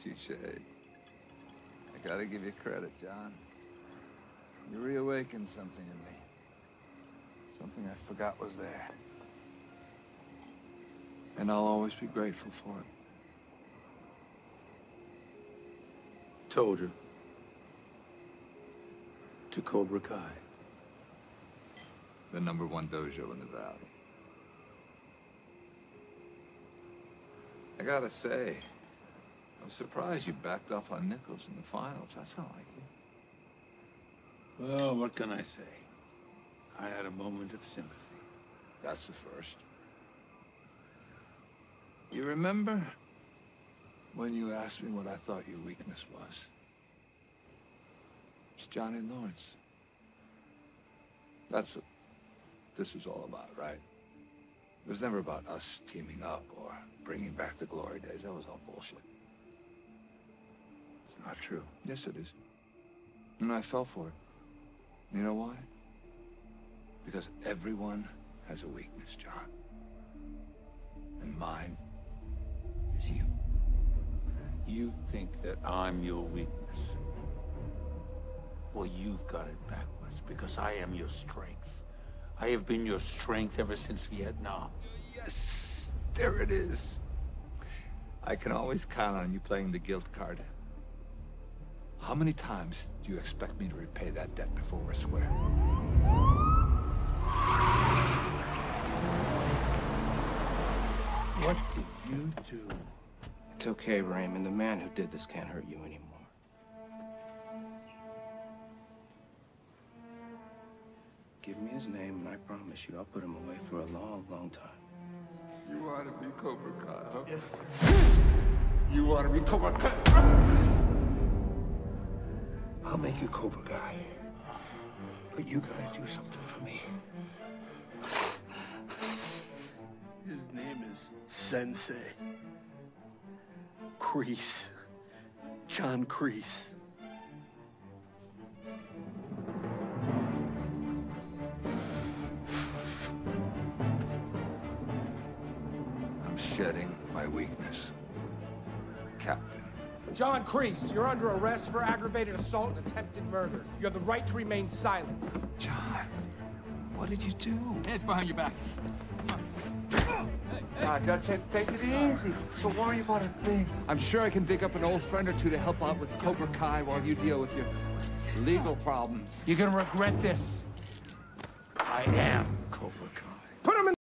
Touche. I gotta give you credit, John. You reawakened something in me. Something I forgot was there. And I'll always be grateful for it. Told you. To Cobra Kai. The number one dojo in the valley. I gotta say, I'm surprised you backed off on Nichols in the finals. That's not like you. Well, what can I say? I had a moment of sympathy. That's the first. You remember when you asked me what I thought your weakness was? It's Johnny Lawrence. That's what this was all about, right? It was never about us teaming up or bringing back the glory days. That was all bullshit. It's not true. Yes, it is. And I fell for it. You know why? Because everyone has a weakness, John. And mine is you. You think that I'm your weakness. Well, you've got it backwards, because I am your strength. I have been your strength ever since Vietnam. Yes, there it is. I can always count on you playing the guilt card. How many times do you expect me to repay that debt before we're square? What did you do? It's okay, Raymond. The man who did this can't hurt you anymore. Give me his name, and I promise you I'll put him away for a long, long time. You want to be Cobra Kai, huh? Yes. You want to be Cobra Kai? I'll make you Cobra Guy. But you gotta do something for me. His name is Sensei. Kreese. John Kreese. I'm shedding my weakness. Captain. John Kreese, you're under arrest for aggravated assault and attempted murder. You have the right to remain silent. John, what did you do? Hands behind your back. John, John, take, take it easy. So worry about a thing. I'm sure I can dig up an old friend or two to help out with Cobra Kai while you deal with your legal problems. You're gonna regret this. I am